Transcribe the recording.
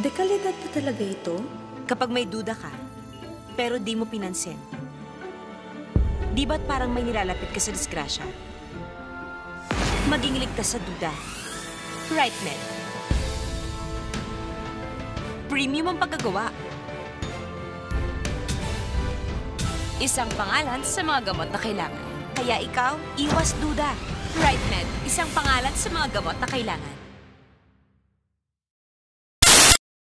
Dekalidad ba talaga ito? Kapag may duda ka, pero di mo pinansin, di ba't parang may nilalapit ka sa disgrasya? Maging ligtas sa duda. Right, Med? Premium ang pagkagawa. Isang pangalan sa mga gamot na kailangan. Kaya ikaw, iwas duda. Right Med, isang pangalan sa mga gamot na kailangan.